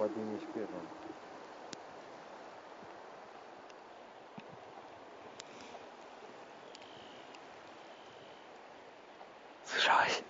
Владимирович первым. Сжалось.